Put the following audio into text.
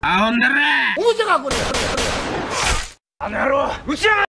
あほんだら。おもちゃかこれ。あの野郎うちや